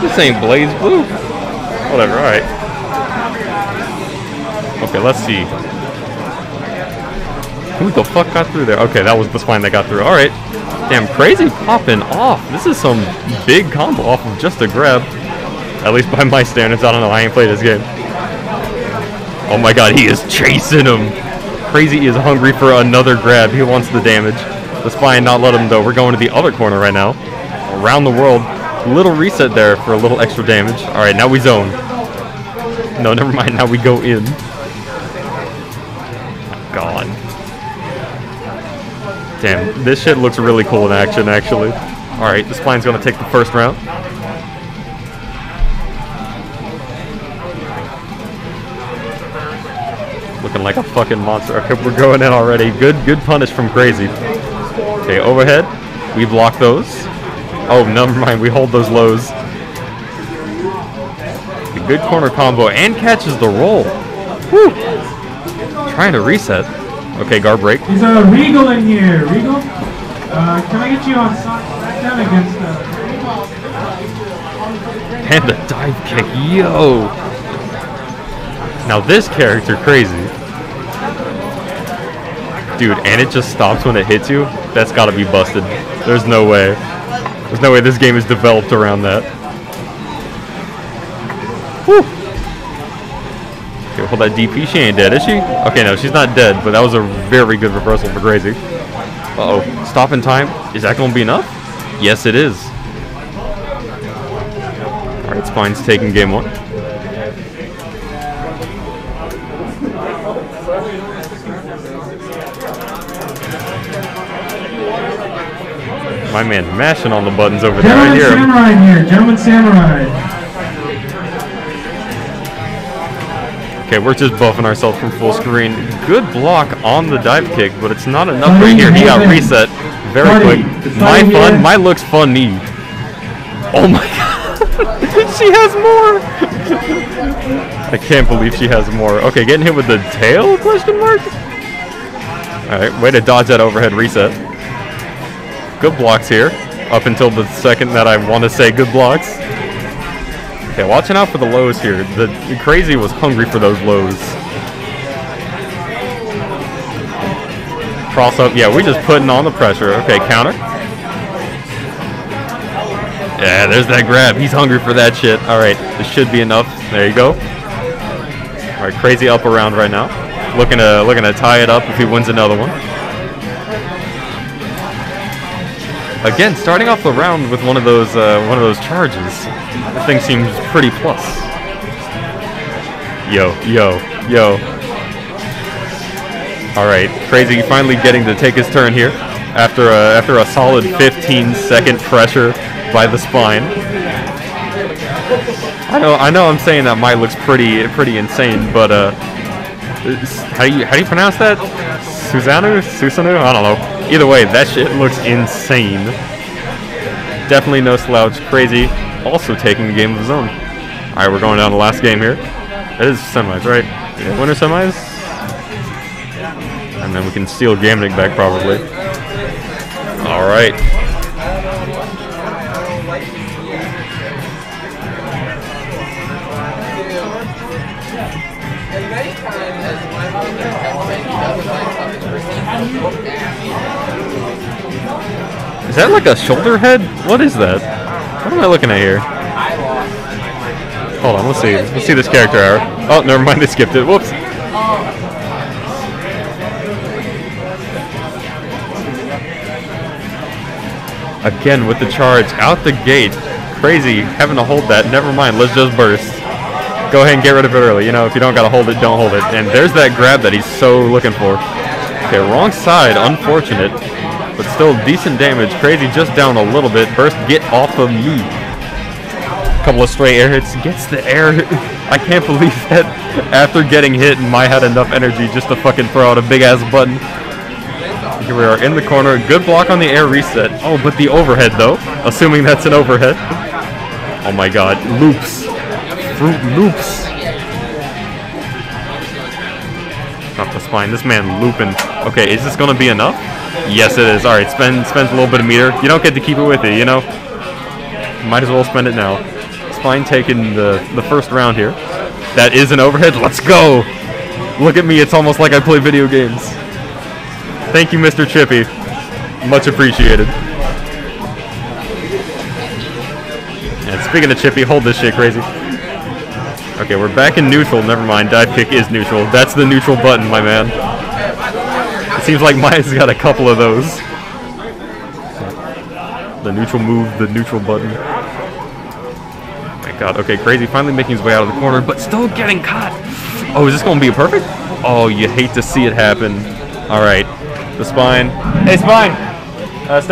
This ain't BlazBlue. Whatever, alright. Okay, let's see. Who the fuck got through there? Okay, that was the spine that got through. Alright. Damn, crazy popping off. This is some big combo off of just a grab. At least by my standards. I don't know. I ain't played this game. Oh my god, he is chasing him. Crazy is hungry for another grab. He wants the damage. The spine not let him though. We're going to the other corner right now. Around the world. Little reset there for a little extra damage. Alright, now we zone. No, never mind. Now we go in. God. Damn, this shit looks really cool in action, actually. Alright, the spine's gonna take the first round. Looking like a fucking monster. Okay, we're going in already. Good, good punish from Crazy. Okay, overhead. We block those. Oh, never mind. We hold those lows. A good corner combo and catches the roll. Whew. Trying to reset. Okay, guard break. There's a Regal in here. Regal, uh, can I get you on SmackDown against uh, And a dive kick. Yo. Now this character crazy. Dude, and it just stops when it hits you? That's gotta be busted. There's no way. There's no way this game is developed around that. Whew. Okay, hold that DP. She ain't dead, is she? Okay, no, she's not dead, but that was a very good reversal for Crazy. Uh-oh. Stop in time. Is that gonna be enough? Yes, it is. Alright, Spine's taking game one. My man mashing on the buttons over there. Gentleman. Samurai here. Gentleman Samurai. Okay, we're just buffing ourselves from full screen. Good block on the dive kick, but it's not enough right here. He got reset very quick. My fun, here. Mai looks funny. Oh my god. she has more. I can't believe she has more. Okay, getting hit with the tail? Question mark. All right, way to dodge that overhead reset. Good blocks here. Up until the second that I want to say good blocks. Okay, watching out for the lows here. The, the crazy was hungry for those lows. Cross up. Yeah, we just putting on the pressure. Okay, counter. Yeah, there's that grab. He's hungry for that shit. All right, this should be enough. There you go. All right, crazy up around right now. Looking to looking to tie it up if he wins another one. Again, starting off the round with one of those uh, one of those charges. That thing seems pretty plus. Yo, yo, yo. All right, crazy. Finally getting to take his turn here after a, after a solid 15 second pressure by the spine. I know I know I'm saying that Mai looks pretty pretty insane, but uh, how do you how do you pronounce that? Susanu? Susanu? I don't know. Either way, that shit looks insane. Definitely no slouch. Crazy. Also taking the game of his own. All right, we're going down to the last game here. It is semis, right? Yeah, winner semis. And then we can steal Gamnick back probably. All right. Is that like a shoulder head? What is that? What am I looking at here? Hold on, let's see. Let's see this character error. Oh, never mind, they skipped it. Whoops. Again with the charge out the gate. Crazy having to hold that. Never mind, let's just burst. Go ahead and get rid of it early. You know, if you don't gotta hold it, don't hold it. And there's that grab that he's so looking for. Okay, wrong side, unfortunate. But still decent damage. Crazy just down a little bit. Burst, get off of me. Couple of stray air hits. Gets the air. I can't believe that after getting hit, Mai had enough energy just to fucking throw out a big ass button. Here we are in the corner. Good block on the air reset. Oh, but the overhead though. Assuming that's an overhead. Oh my god. Loops. Fruit Loops. Not the spine. This man looping. Okay, is this gonna be enough? Yes, it is. All right, spend spends a little bit of meter. You don't get to keep it with you, you know. Might as well spend it now. Spine taking the the first round here. That is an overhead. Let's go. Look at me. It's almost like I play video games. Thank you, Mr. Chippy. Much appreciated. And speaking of Chippy, hold this shit crazy. Okay, we're back in neutral. Never mind. Dive kick is neutral. That's the neutral button, my man. It seems like Maya's got a couple of those. The neutral move, the neutral button. My god. Okay, crazy. Finally making his way out of the corner, but still getting caught. Oh, is this going to be a perfect? Oh, you hate to see it happen. All right. The spine. Hey, spine. Uh,